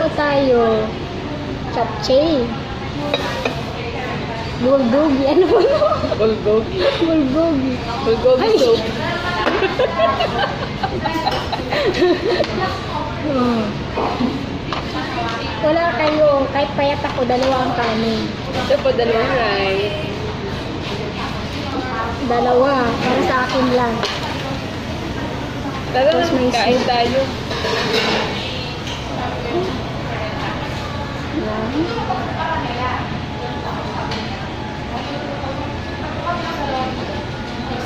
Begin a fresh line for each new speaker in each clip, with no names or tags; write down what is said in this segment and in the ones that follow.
po tayo. Chapche. Bulgogi. Ano ba?
Bulgogi.
Bulgogi.
Bulgogi
Ay.
soup.
Wala kayo. Kahit payat ako, dalawa ang kanin.
Ito po dalawang rice.
Dalawa. Para sa akin lang.
Tara kain tayo.
Yan.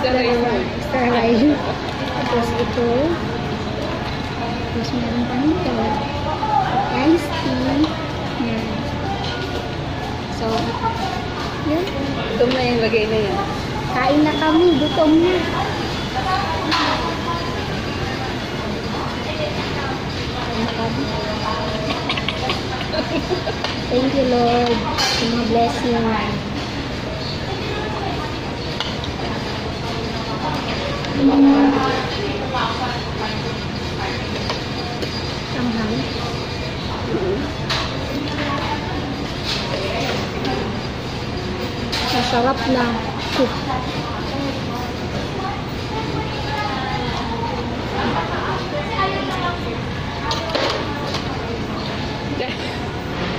Yun.
Extra rice. Tapos ito. Tapos meron pa nito. Iced tea. Yan. So, yun.
Ito na yung lagay na yan.
Kain na kami. Gutom na. Kain na kami. Thank you, Lord. Mga blessing. Tamhan. Masarap na soup.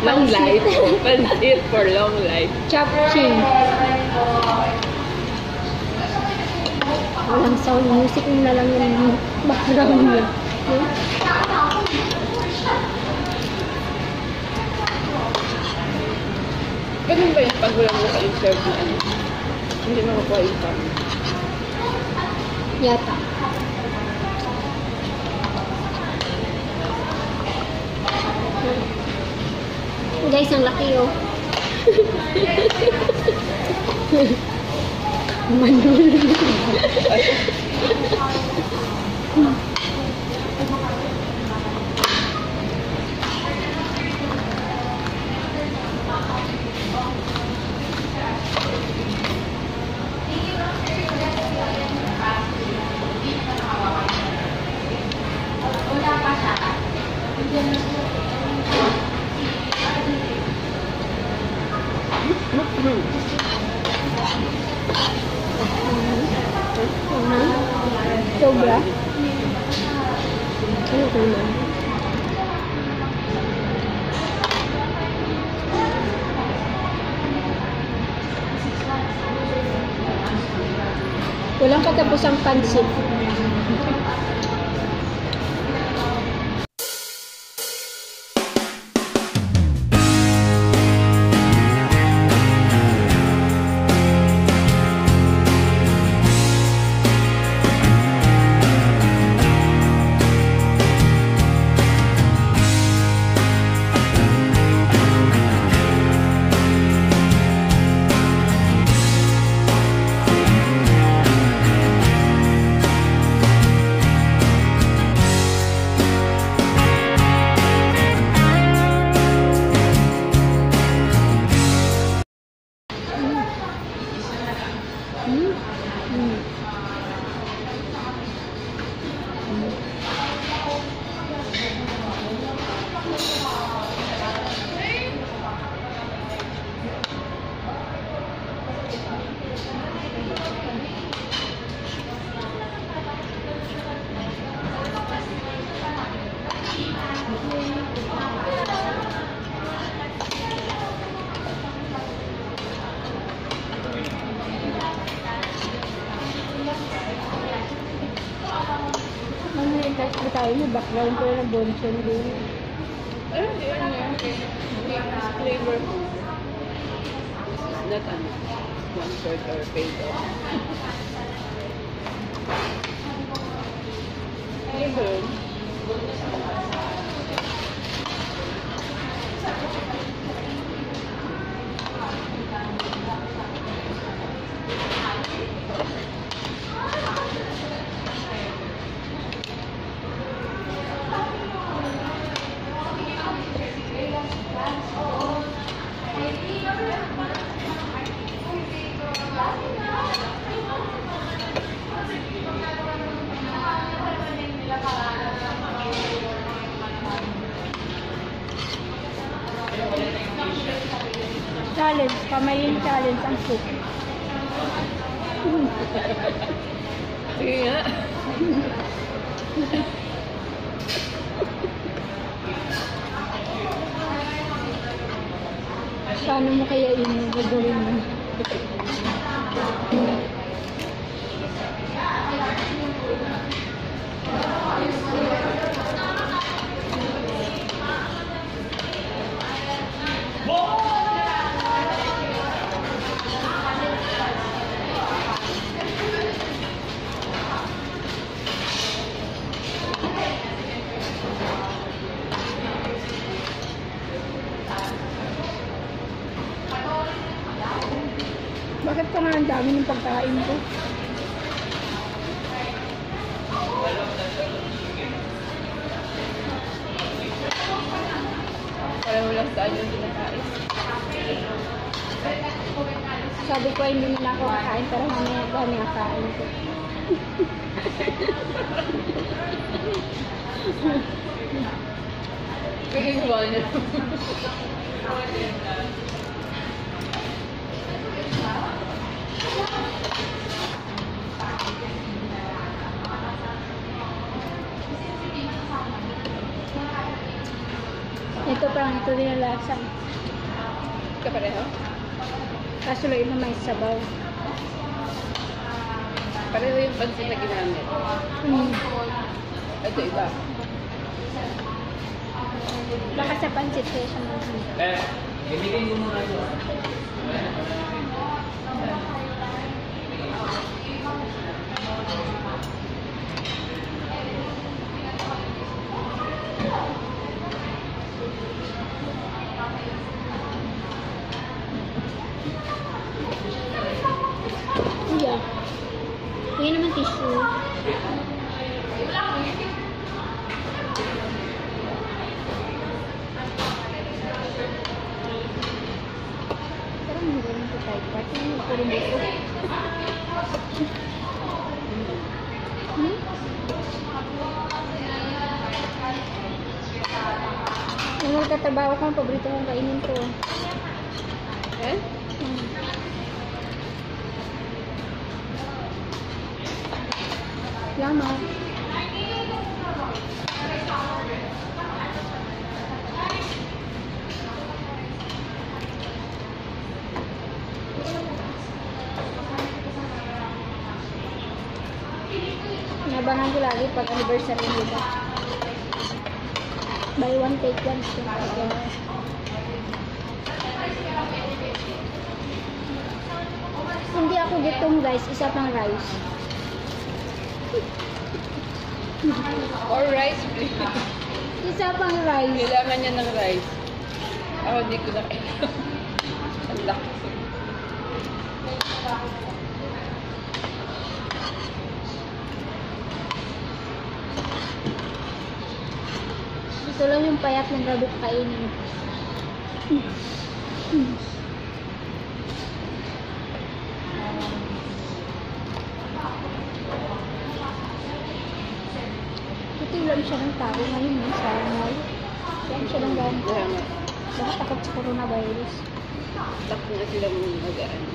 Long life. Pansit for long life.
Chapchi. Walang sound music na lang yung background niya.
Ganun ba yung pag wala mo ka-insert na ano? Hindi mo makuha yung pang.
Yata. Guys, ang laki oh. Manul. expensive Touch ba tayo mo? Background ko na bonchon din.
Ano yun yun? Flavor. This is not ano. One third or paid. Flavor.
challenge, kamayin challenge ang soup.
Sige nga.
Paano mo kaya ini gagawin mo? Sabi ko hindi na ako kakain pero mamaya dami ang kain ko.
Bigay ko?
Ito parang ito din ang lasa.
Kapareho?
Kaso lang iba may sabaw.
Pareho yung pansin na ginamit.
Hmm.
Ito iba.
Baka sa pansit kaya siya mga
Eh, ibigay mo muna ito.
Parang hindi naman ito type part. Ano yung puro buko? Hmm? Yung magtatrabaho ko, paborito kong kainin to.
Eh?
Hmm. Salamat. Pag anniversary nila. Buy one, take one. Hindi ako gitong rice, isa pang rice.
Or rice, please.
Isa pang rice.
Kailangan niya ng rice. Ako hindi ko na Ang laki.
Ito lang yung payat ng ko kainin. Titilan siya ng tao ngayon eh, sa mall. Kaya siya ng gamit. Baka takot sa coronavirus.
Takbo na sila mong magaan.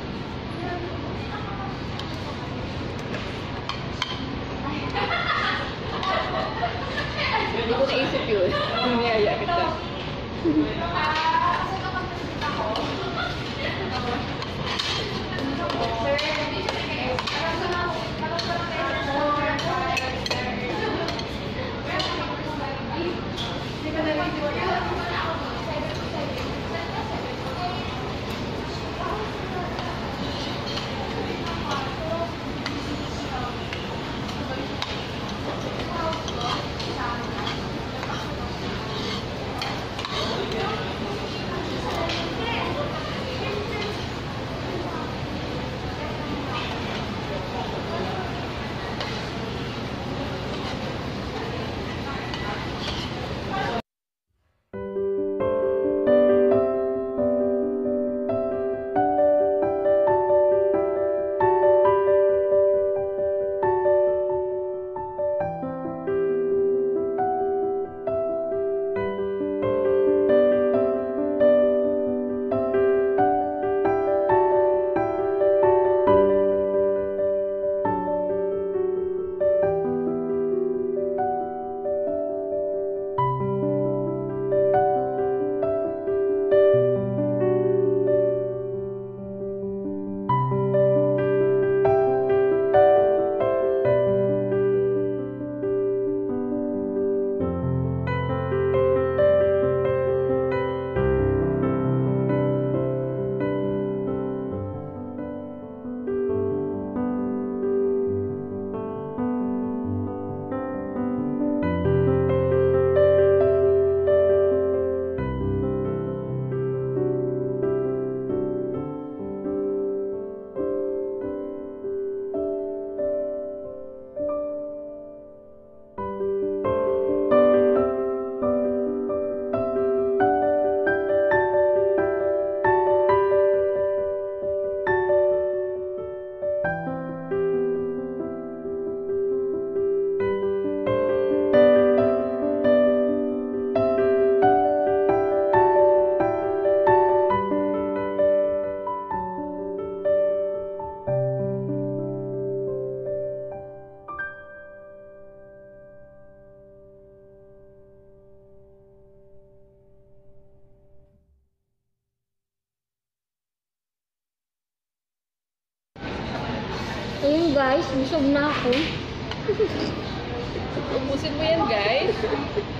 Guys.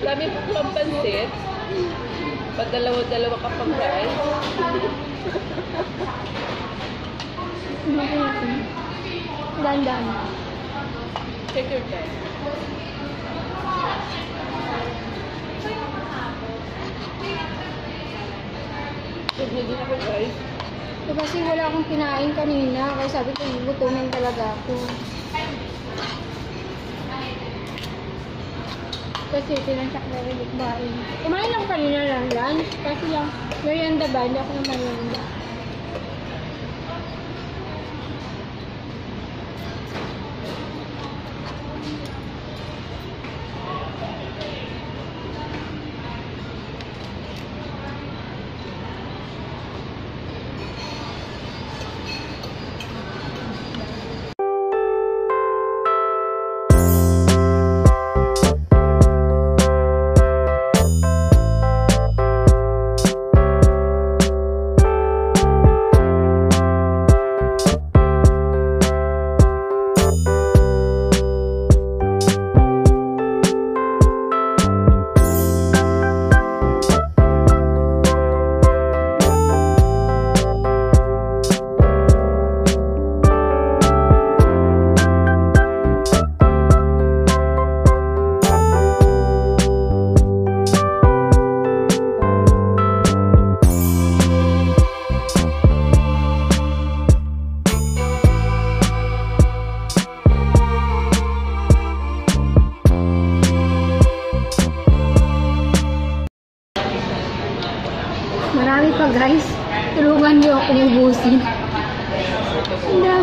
Dami pang pansit. Padalawa-dalawa ka pang
ako. Dandan.
Take your time. Din ako, guys.
So, kasi wala akong kinain kanina, kaya sabi ko, gutumin talaga ako. Kasi tinansak na rin kumain. Kumain lang kanina lang lunch, kasi lang, merienda ba? Hindi ako na merienda.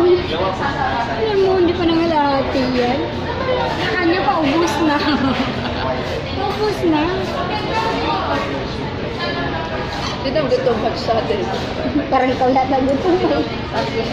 Alam mo, hindi pa nangalahati yan. Kanya pa, ubus na. ubus na.
Hindi na gutom pag sa atin.
Parang ikaw lahat na gutom mo.
Tapos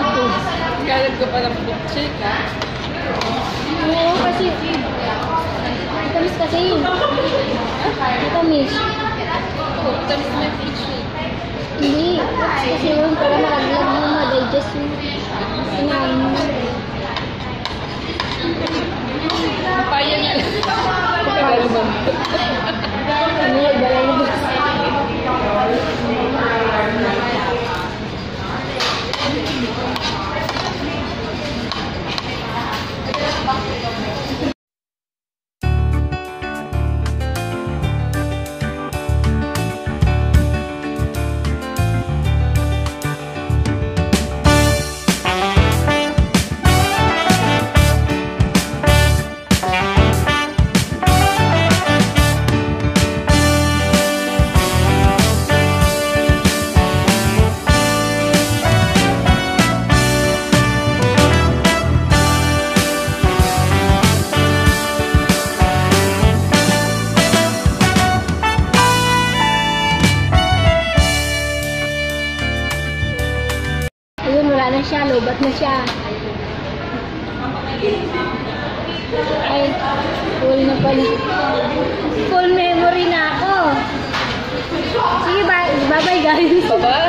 Ako.
Kalat ko pa ng milkshake ha.
Oo, kasi... Matamis kasi yun. Matamis.
Oh, tapos may milkshake.
Hindi. Kasi yun, para malaglag mo, ma-digest yung sinain mo.
Papaya nga lang. Tagal mo.
Ano yung balay mo? すいません。wala na siya, lobat na siya. Ay, full na pala. Full memory na ako. Sige, bye, bye, bye guys.
Bye bye.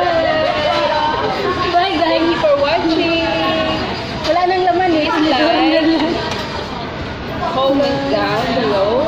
Bye guys. Thank you for watching.
Wala nang laman eh.
Comment down below.